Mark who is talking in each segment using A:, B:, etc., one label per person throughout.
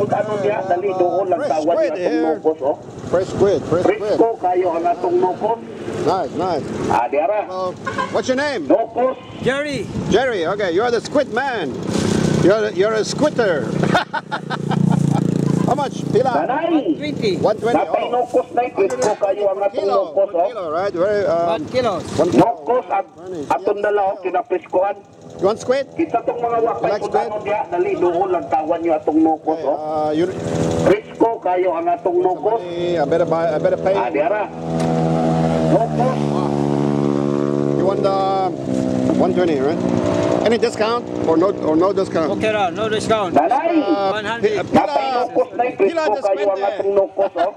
A: sudano niya, dali doon lang
B: Fresh
A: tawad
B: squid
A: niya itong nukos, oh.
B: Fresh squid, fresh squid.
A: Frisco kayo ang atong nukos.
B: Nice, nice.
A: Ah, diara.
B: Well, what's your name?
A: Nukos,
C: Jerry.
B: Jerry. Okay, you're the squid man. You're you're a squitter. How much? Pila?
A: danay.
C: 20.
B: 120.
A: Natay
B: Oh.
A: nukos na, Frisco kayo ang atong
B: Kilo,
A: nukos,
B: one
A: oh.
B: kilo, right? Very, um,
C: 1 kilos.
B: one kilo.
A: Nukos at atong dalaw, kinapriskuhan.
B: You want squid?
A: Kita tong mga wakay
B: Like
A: sudano niya, dali doon lang tawad niyo atong nukos,
B: Okay,
A: oh.
B: uh, you,
A: Frisco kayo ang atong nukos.
B: I better buy. I better pay.
A: Ah, diara. Nukos,
B: You want the 120, right? Any discount or no or no discount?
C: Okay ra, no discount.
A: danay.
B: Uh,
C: 100.
B: pi-
A: Natay nukos na,
B: Pila
A: Frisco kayo ang
B: 120.
A: atong nukos, oh.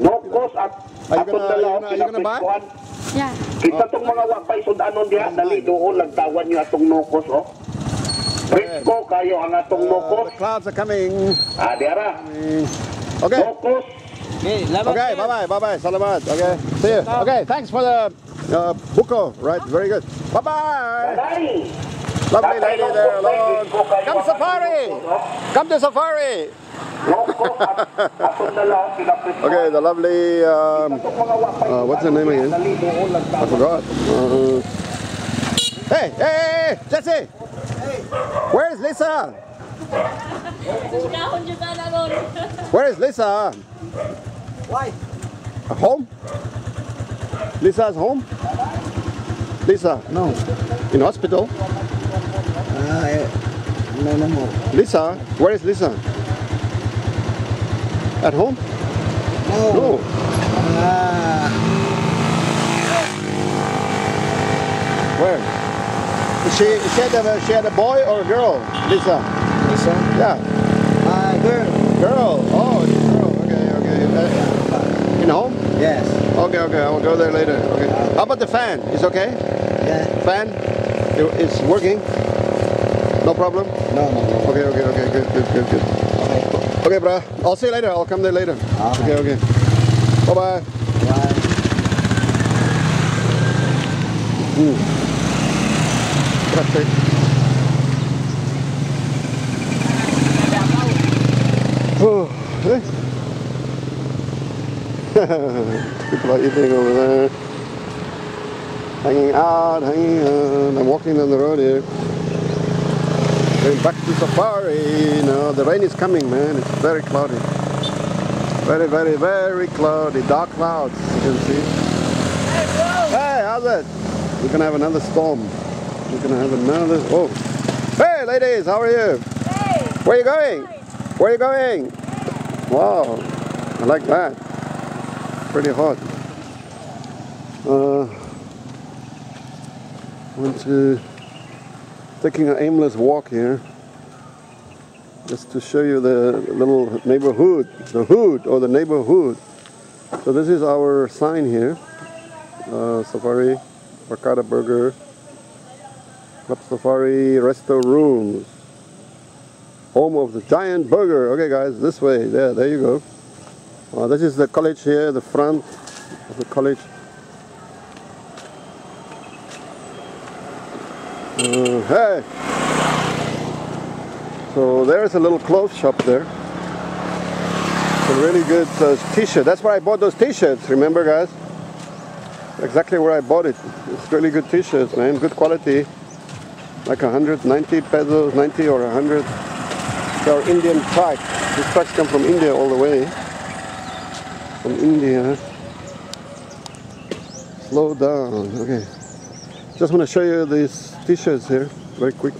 A: Nukos at
B: Are you
A: atong
B: gonna-
A: dalaw,
B: are you gonna- are you gonna buy?
D: Yeah.
A: Kita tong mga wakay sudanon diha, dali doon lang tawad niyo atong nukos, oh. Frisco kayo ang atong
B: Uh,
A: nukos.
B: the clouds are coming.
A: Ah, diara.
B: Okay.
A: Nukos,
C: Okay, laban.
B: Okay, bye bye, bye bye, salamat. Okay, see you. Okay, thanks for the uh, buko, right? Very good. Bye bye.
A: danay.
B: Lovely lady there alone. Come safari. Come to safari.
A: Nukos at atong dalaw, kinapriskuhan.
B: Okay, the lovely. Um,
A: Itong mga wakay
B: uh, what's her name again?
A: dali doon lang
B: I forgot. Uh, hey, hey, hey, hey, Jesse. Where is Lisa?
D: Dahon juga na ron.
B: Where is Lisa?
C: Why?
B: At home? Lisa's home? Lisa? No. In hospital?
C: Ah, no, no more.
B: Lisa? Where is Lisa? At home?
C: No.
B: No.
C: Ah,
B: Where? She, she, had a, she had a boy or a girl? Lisa?
C: one.
B: Yeah.
C: Ah, girl.
B: Girl. Oh, it's a girl. Okay, okay. Uh, in home?
C: Yes.
B: Okay, okay. I'll go there later. Okay. How about the fan? Is okay?
C: Yeah.
B: Fan? It- It's working? No problem?
C: No, no, no.
B: Okay, okay, okay. Good, good, good, good.
C: Okay.
B: bro. I'll see you later. I'll come there later. Okay, okay. Bye-bye.
C: Bye.
B: Traffic. Oh, eh? People are eating over there. Hanging out, hanging out. I'm walking down the road here. Going back to safari. Now the rain is coming, man. It's very cloudy. Very, very, very cloudy. Dark clouds, you can see. Hey, how's it? We're gonna have another storm. We're gonna have another. Oh, hey, ladies, how are you?
D: Hey.
B: Where are you going? Where are you going? Wow, I like that. Pretty hot. Uh, want to taking an aimless walk here, just to show you the little neighborhood, the hood or the neighborhood. So this is our sign here. Uh, Safari, Barcada Burger, Klub Safari, Resto Rooms. Home of the giant burger. Okay, guys, this way. There, there you go. Uh, this is the college here, the front of the college. Hey. So there's a little clothes shop there. A really good uh, t-shirt. That's where I bought those t-shirts. Remember, guys? Exactly where I bought it. It's really good t-shirts, man. Good quality. Like 190 pesos, 90 or 100. They are Indian tracks. These tracks come from India all the way. From India. Slow down. Okay. Just want to show you these t-shirts here, very quick.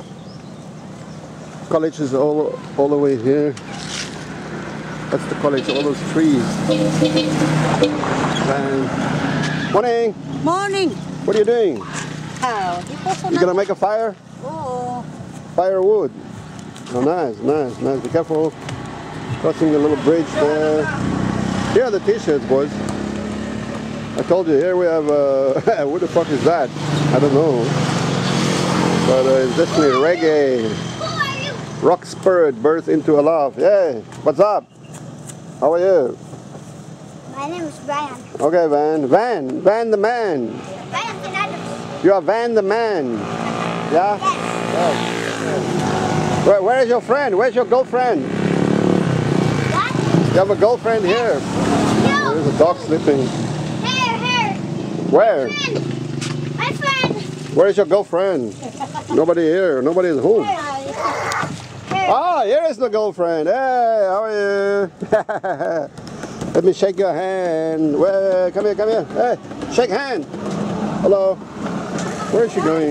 B: College is all all the way here. That's the college, all those trees. And morning.
D: Morning.
B: What are you doing?
D: Oh, di po po
B: You gonna make a fire?
D: Oo.
B: Firewood. Oh, nice, nice, nice. Be careful. Crossing the little bridge there. Here are the t-shirts, boys. I told you, here we have, uh, what the fuck is that? I don't know. But uh, it's definitely reggae. Rock spirit burst into a love. Hey, what's up? How are you?
D: My name is Brian.
B: Okay, Van. Van. Van the man.
D: Brian Fernandez.
B: You are Van the man. Yeah?
D: Yes.
B: Yes. Where, where is your friend? Where's your girlfriend?
D: What?
B: You have a girlfriend here.
D: No.
B: There's a dog sleeping.
D: Here, here.
B: Where?
D: Friend. My friend.
B: Where is your girlfriend? Nobody here. Nobody is home. Ah, here is the girlfriend. Hey, how are you? Let me shake your hand. Well, come here, come here. Hey, shake hand. Hello. Where is she going?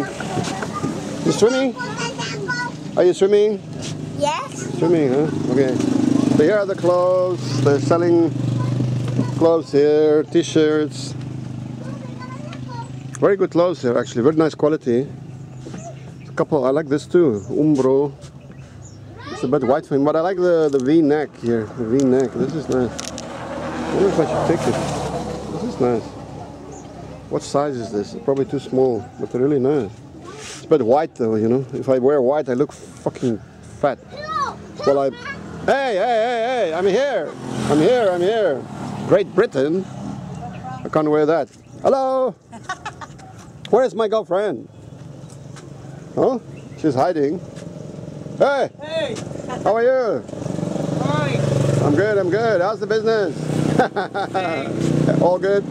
B: You swimming? Are you swimming?
D: Yes.
B: Swimming, huh? Okay. So here are the clothes. They're selling clothes here, t-shirts. Very good clothes here, actually. Very nice quality. A couple. I like this too. Umbro. It's a bit white for him, but I like the the V-neck here. The V-neck. This is nice. I wonder if I should take it. This is nice. What size is this? Probably too small, but really nice. It's a bit white though, you know. If I wear white, I look fucking fat. Well, I. Hey, hey, hey, hey! I'm here. I'm here. I'm here. Great Britain. I can't wear that. Hello. Where's my girlfriend? Huh? She's hiding. Hey.
E: Hey,
B: How are you?
E: hi.
B: I'm good. I'm good. How's the business? All good.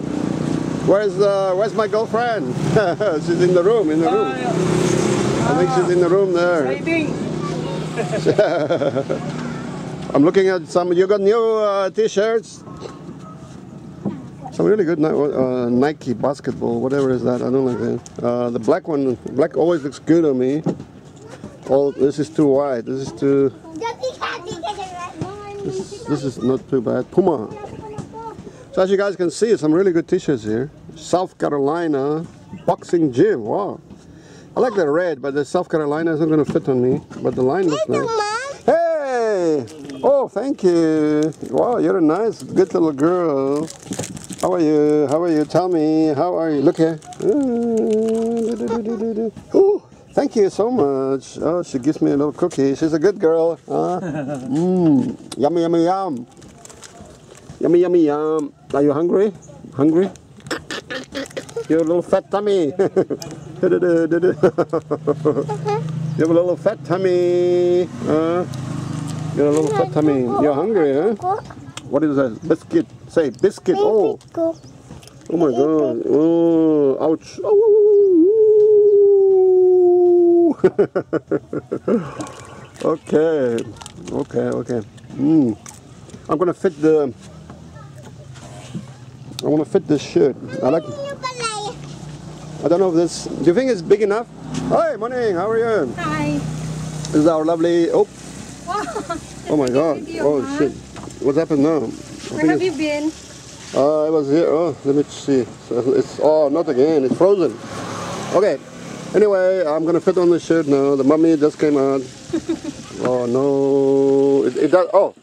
B: Where's uh, Where's my girlfriend? she's in the room. In the room. I think she's in the room there.
E: Hiding.
B: I'm looking at some. You got new uh, T-shirts. Some really good uh, Nike basketball, whatever is that. I don't like that. Uh, the black one, black always looks good on me. Oh, this is too wide. This is too. This, this is not too bad. Puma. So as you guys can see, some really good T-shirts here. South Carolina boxing gym. Wow. I like the red, but the South Carolina isn't going to fit on me. But the line looks nice. Hey! Oh, thank you. Wow, you're a nice, good little girl. How are you? How are you? Tell me. How are you? Look here. Ooh, thank you so much. Oh, she gives me a little cookie. She's a good girl. Huh? Mmm. Yummy, yummy, yum. Yummy, yummy, yum. Are you hungry? Hungry? You're a little fat tummy. you have a little fat tummy. Huh? You're a little fat tummy. You're hungry, huh? What is that? Biscuit. Say biscuit. Oh, oh my god. Oh, ouch. okay. Okay, okay. Mm. I'm gonna fit the. I want to fit this shirt. I like. I don't know if this. Do you think it's big enough? Hi, morning. How are you?
D: Hi.
B: This is our lovely. Oh, oh my God. Oh shit. What's happened now?
D: Where have you been?
B: uh, I was here. Oh, let me see. So It's oh, not again. It's frozen. Okay. Anyway, I'm gonna fit on the shirt now. The mummy just came out. oh no! It, it does. Oh,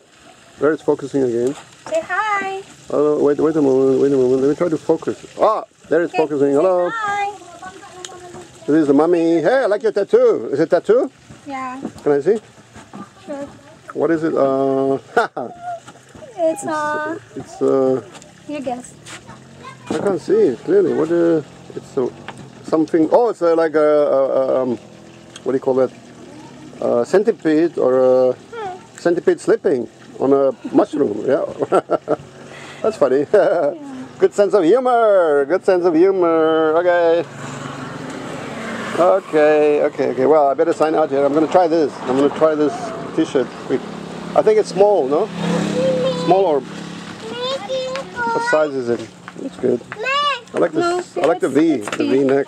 B: there it's focusing again.
D: Say hi.
B: Oh, wait, wait a moment. Wait a moment. Let me try to focus. Ah, there it's focusing. Hello.
D: Say Hi.
B: This is the mummy. Hey, I like your tattoo. Is it tattoo?
D: Yeah,
B: Can I see?
D: sure.
B: What is it? Uh,
D: It's uh,
B: it's uh.
D: your guess.
B: I can't see it clearly. What uh, it's uh, something. Oh, it's uh, like a, a, a um, what do you call that? A centipede or a centipede slipping on a mushroom. Yeah, that's funny. Good sense of humor. Good sense of humor. Okay. Okay, okay, okay. Well, I better sign out here. I'm gonna try this. I'm gonna try this T-shirt. I think it's small, no? Small or what size is it? It's good. I like this. I like the V, the V neck.